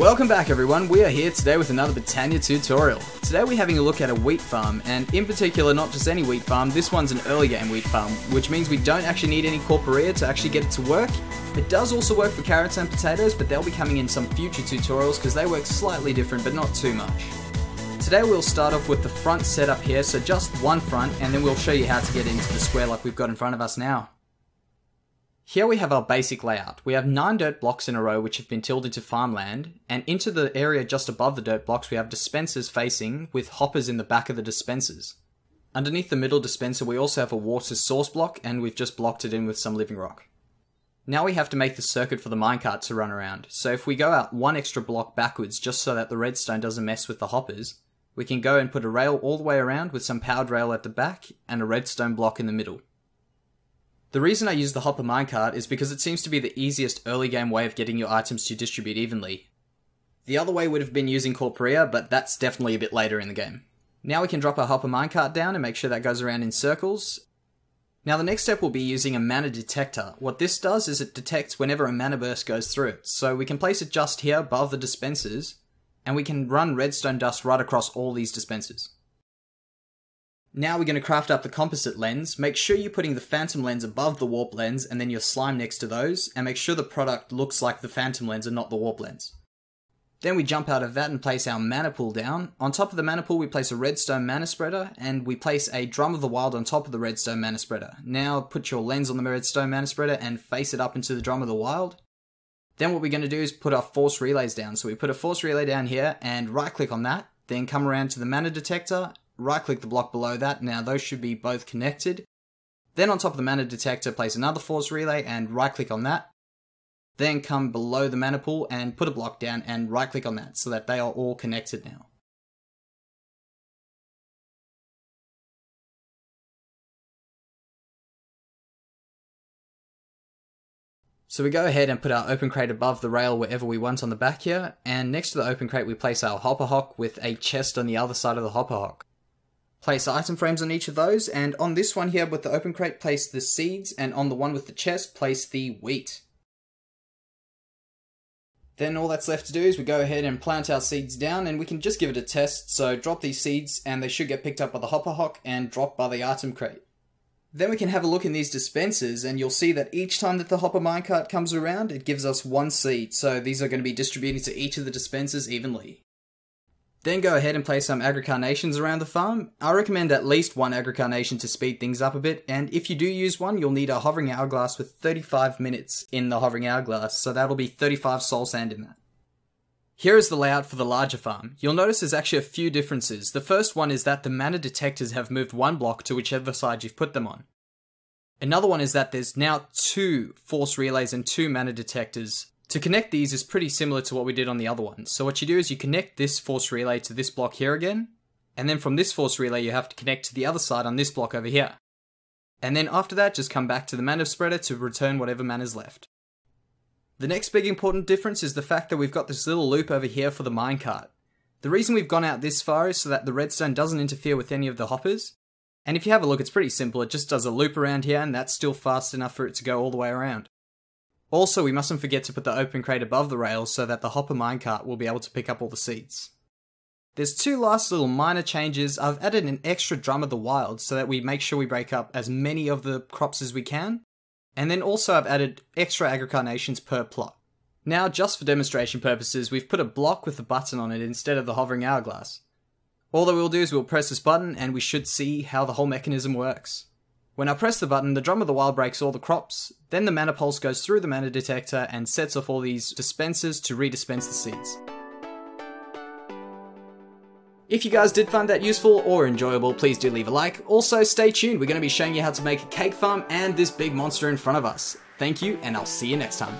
Welcome back everyone, we are here today with another Botania tutorial. Today we're having a look at a wheat farm, and in particular not just any wheat farm, this one's an early game wheat farm, which means we don't actually need any Corporea to actually get it to work. It does also work for carrots and potatoes, but they'll be coming in some future tutorials because they work slightly different, but not too much. Today we'll start off with the front setup here, so just one front, and then we'll show you how to get into the square like we've got in front of us now. Here we have our basic layout. We have 9 dirt blocks in a row which have been tilled into farmland, and into the area just above the dirt blocks we have dispensers facing, with hoppers in the back of the dispensers. Underneath the middle dispenser we also have a water source block, and we've just blocked it in with some living rock. Now we have to make the circuit for the minecart to run around, so if we go out one extra block backwards just so that the redstone doesn't mess with the hoppers, we can go and put a rail all the way around with some powered rail at the back and a redstone block in the middle. The reason I use the hopper minecart is because it seems to be the easiest early game way of getting your items to distribute evenly. The other way would have been using Corporea, but that's definitely a bit later in the game. Now we can drop our hopper minecart down and make sure that goes around in circles. Now the next step will be using a mana detector. What this does is it detects whenever a mana burst goes through. So we can place it just here above the dispensers, and we can run redstone dust right across all these dispensers. Now we're going to craft up the composite lens. Make sure you're putting the phantom lens above the warp lens and then your slime next to those, and make sure the product looks like the phantom lens and not the warp lens. Then we jump out of that and place our mana pool down. On top of the mana pool we place a redstone mana spreader, and we place a drum of the wild on top of the redstone mana spreader. Now put your lens on the redstone mana spreader and face it up into the drum of the wild. Then what we're going to do is put our force relays down. So we put a force relay down here and right click on that, then come around to the mana detector right click the block below that. Now those should be both connected. Then on top of the mana detector, place another force relay and right click on that. Then come below the mana pool and put a block down and right click on that so that they are all connected now. So we go ahead and put our open crate above the rail wherever we want on the back here, and next to the open crate we place our hopper hock with a chest on the other side of the hopper hock. Place item frames on each of those, and on this one here with the open crate, place the seeds, and on the one with the chest, place the wheat. Then all that's left to do is we go ahead and plant our seeds down, and we can just give it a test, so drop these seeds, and they should get picked up by the hopper hock and dropped by the item crate. Then we can have a look in these dispensers, and you'll see that each time that the hopper minecart comes around, it gives us one seed, so these are going to be distributed to each of the dispensers evenly. Then go ahead and place some agricarnations around the farm. I recommend at least one agricarnation to speed things up a bit, and if you do use one, you'll need a hovering hourglass with 35 minutes in the hovering hourglass, so that'll be 35 soul sand in that. Here is the layout for the larger farm. You'll notice there's actually a few differences. The first one is that the mana detectors have moved one block to whichever side you've put them on. Another one is that there's now two force relays and two mana detectors to connect these is pretty similar to what we did on the other one. So what you do is you connect this force relay to this block here again, and then from this force relay you have to connect to the other side on this block over here. And then after that, just come back to the mana spreader to return whatever mana is left. The next big important difference is the fact that we've got this little loop over here for the minecart. The reason we've gone out this far is so that the redstone doesn't interfere with any of the hoppers. And if you have a look, it's pretty simple. It just does a loop around here, and that's still fast enough for it to go all the way around. Also, we mustn't forget to put the open crate above the rails so that the hopper minecart will be able to pick up all the seeds. There's two last little minor changes. I've added an extra drum of the wild so that we make sure we break up as many of the crops as we can. And then also I've added extra agricarnations per plot. Now, just for demonstration purposes, we've put a block with a button on it instead of the hovering hourglass. All that we'll do is we'll press this button and we should see how the whole mechanism works. When I press the button, the drum of the wild breaks all the crops, then the mana pulse goes through the mana detector and sets off all these dispensers to redispense the seeds. If you guys did find that useful or enjoyable, please do leave a like. Also, stay tuned, we're going to be showing you how to make a cake farm and this big monster in front of us. Thank you, and I'll see you next time.